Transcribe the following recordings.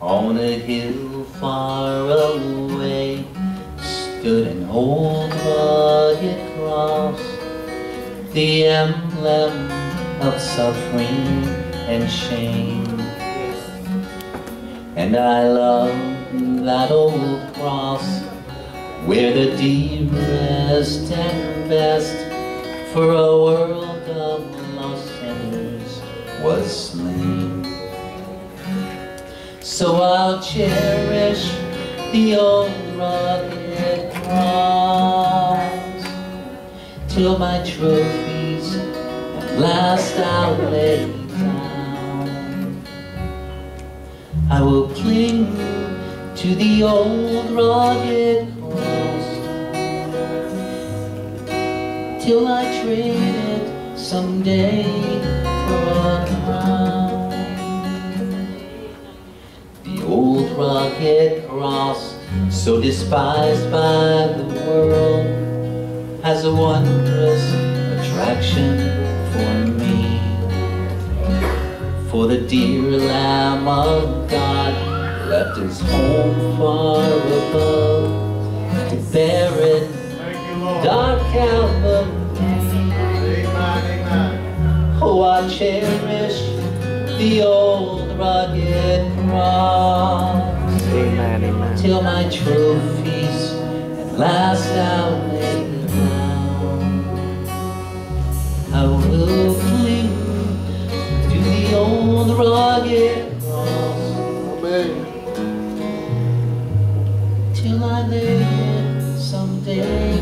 On a hill far away stood an old rugged cross, the emblem of suffering and shame. And I love that old cross where the dearest and best for a world of lost sinners was slain. So I'll cherish the old rugged cross till my trophies at last I'll lay down. I will cling to the old rugged cross till I trade it someday for a so despised by the world, has a wondrous attraction for me. For the dear Lamb of God left his home far above to bear it dark Calvary. Oh, I cherish the old till my trophies at last I'll lay down. I will cling to the old rugged cross till I it someday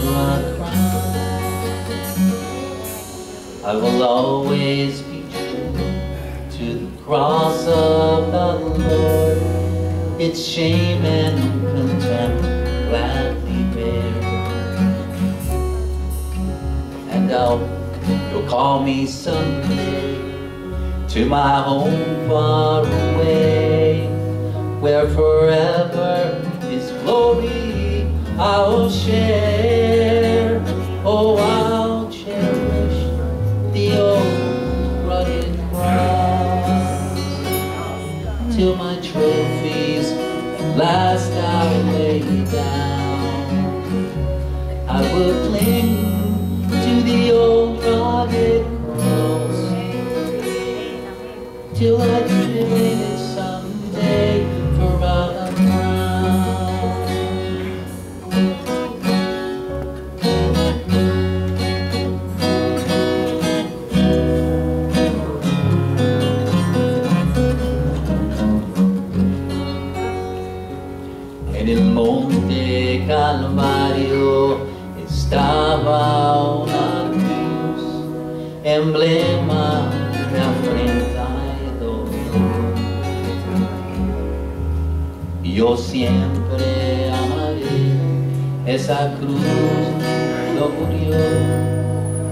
for a crown. I will always be true to the cross of the Lord. Its shame and contempt gladly bear. And I'll, you'll call me someday to my home far away, where forever is glory I'll share. Oh, I'll last I'll lay down. I will cling el monte Calvario estaba una cruz, emblema de afrenta y dolor. Yo siempre amaré esa cruz, lo murió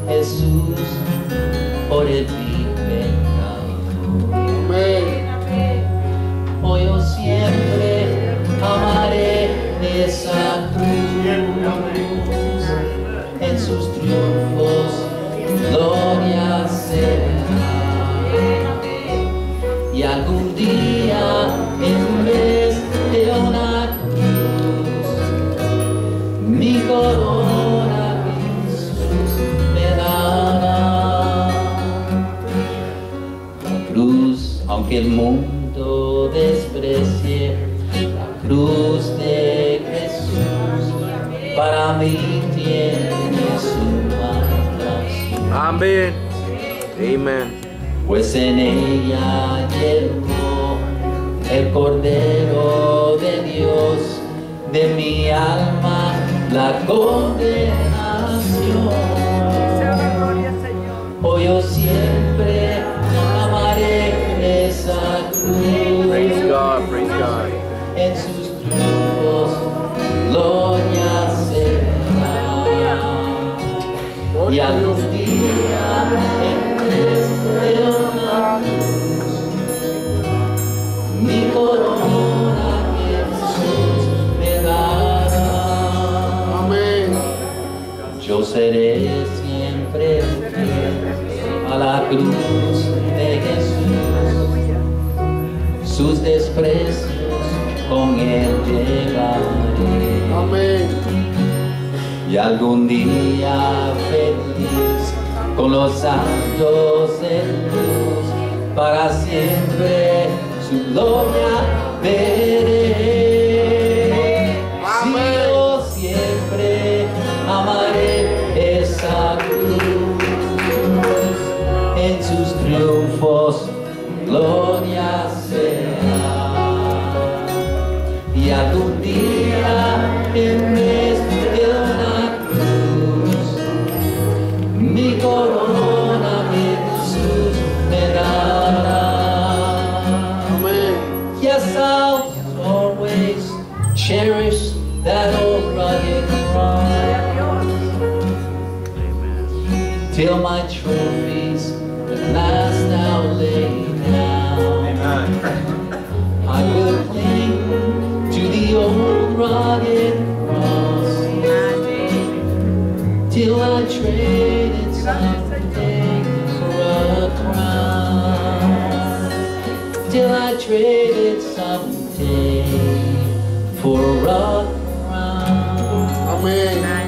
Jesús por el mi En sus triunfos, gloria será. Y algún día, en vez de una cruz, mi corona Jesús me dará. La cruz, aunque el mundo desprecie, la cruz de para mí tiene su atracción. Amén. Amen. Pues en ella llegó el Cordero de Dios, de mi alma la condenación. Y algún día en de una cruz, mi corona Jesús me dará. Yo seré siempre fiel a la cruz de Jesús. Tus desprecios Y algún día feliz con los santos de luz, para siempre su gloria veré. Cherish that old rugged cross till my trophies at last now lay down. I will cling to the old rugged Till I traded something for a crown. Amén.